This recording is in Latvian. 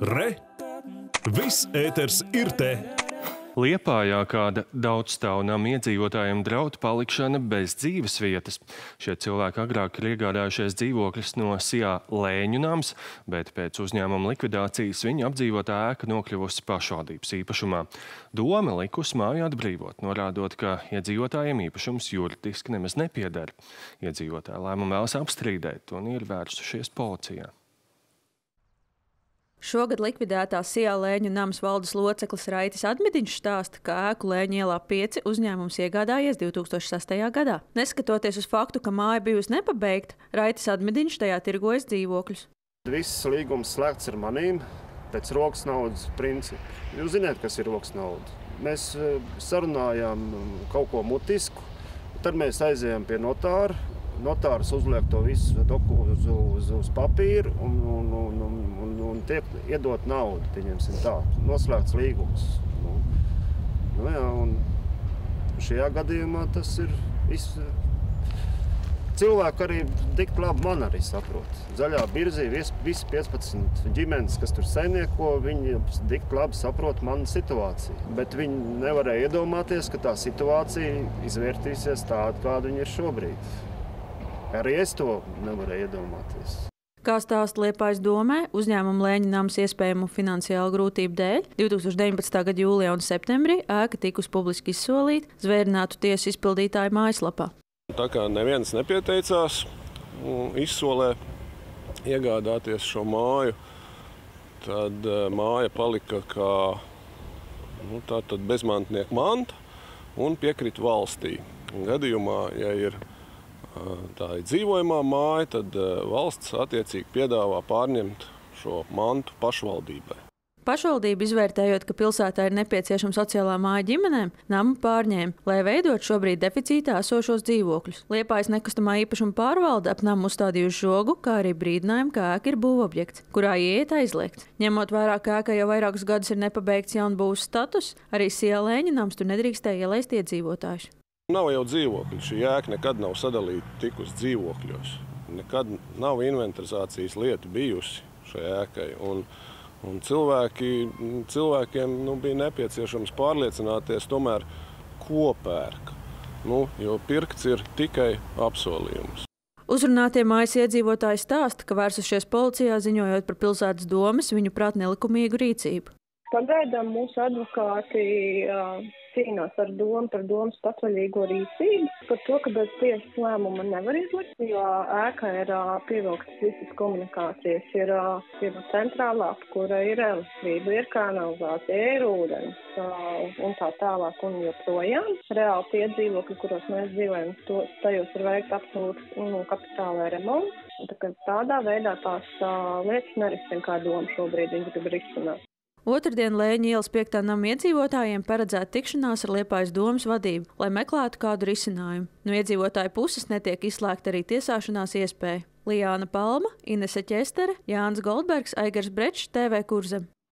Re! Viss ēters ir te! Liepājā kāda daudzstāvnām iedzīvotājiem draud palikšana bez dzīves vietas. Šie cilvēki agrāk ir iegādājušies dzīvokļus no Sijā Lēņu nams, bet pēc uzņēmuma likvidācijas viņa apdzīvotā ēka nokļuvusi pašvaldības īpašumā. Doma likus māju atbrīvot, norādot, ka iedzīvotājiem īpašums juridiski nemaz nepieder. Iedzīvotāji lēmumu vēlas apstrīdēt un ir vērsušies policijā. Šogad likvidētā Sijā Lēņu nams valdes loceklis Raitis Admidiņš stāsta, ka ēku Lēņu ielā 5 uzņēmums iegādājies 2006. gadā. Neskatoties uz faktu, ka māja bijusi nepabeigta, Raitis Admidiņš tajā tirgojas dzīvokļus. Viss līgums slēgts ar manīm pēc rokas naudas principa. Jūs zināt, kas ir rokas nauda. Mēs eh, sarunājām kaut ko mutisku, tad mēs aizējām pie notāra. Notārs uzliek to visu uz, uz, uz papīra un, un, un, un, un, un tiek iedot naudu. Pieņemsim tā, noslēgts līgums. Nu, nu jā, un šajā gadījumā tas ir viss. Cilvēki arī tik labi man arī saprot. Zaļā birzī visi 15 ģimenes, kas tur saimnieko, viņi tik labi saprot manu situāciju. Bet viņi nevarēja iedomāties, ka tā situācija izvērtīsies tāda, kāda viņa ir šobrīd. Arī es to nevarēju iedomāties. Kā stāsta Liepājas domē, uzņēmuma Lēņa nams iespējamu finansiālu grūtību dēļ 2019. gada jūlijā un septembrī ēka tikus publiski izsolīta zvērinātu tiesu izpildītāju mājaslapā. Tā kā neviens nepieteicās izsolē iegādāties šo māju, tad māja palika kā nu, bezmantnieka manta un piekrita valstī. Gadījumā, ja ir tā ir dzīvojamā māja, tad valsts attiecīgi piedāvā pārņemt šo mantu pašvaldībai. Pašvaldība izvērtējot, ka pilsētā ir nepieciešama sociālā māja ģimenēm, namu pārņēma, lai veidot šobrīd deficītā esošos dzīvokļus. Liepājas nekustamā īpašuma pārvalde ap namu uzstādījuši žogu, kā arī brīdinājumu, ka ēka ir būvobjekts, kurā ieiet aizliegts. Ņemot vērā, ka ēka jau vairākus gadus ir nepabeigts jaunbūvs status, arī sielēņa nams tur nedrīkstēja ielaist iedzīvotājus. Nav jau dzīvokļi. Šī ēka nekad nav sadalīta tik uz dzīvokļos. Nekad nav inventarizācijas lieta bijusi šai ēkai. Un, un cilvēki, cilvēkiem nu, bija nepieciešams pārliecināties, tomēr, ko pērk. Nu, jo pirkts ir tikai apsolījums. Uzrunātie mājas iedzīvotāji stāsta, ka vērsušies policijā ziņojot par pilsētas domas viņu prāt nelikumīgu rīcību. Pagaidām mūsu advokāti cīnās ar domu par domas patvaļīgo rīcību, par to, ka bez tiesas lēmuma nevar izlikt, jo ēka ir pievilktas visas komunikācijas, ir, ir centrālā, kura ir elektrība, ir kanalizācija, ir ūdens un tā tālāk un joprojām. Reāli tie dzīvokļi, kuros mēs dzīvojam, to, tajos ir veikts absolūts nu, kapitālā remonts. Tā tādā veidā tās uh, lietas nerisina kā doma šobrīd, viņas grib risināt. Otradien Lēņa ielas piektā nama iedzīvotājiem paredzēta tikšanās ar Liepājas domas vadību, lai meklētu kādu risinājumu. No iedzīvotāju puses netiek izslēgta arī tiesāšanās iespēja. Lijāna Palma, Inese Ķestere, Jānis Goldbergs, Aigars Brečs, TV Kurzem.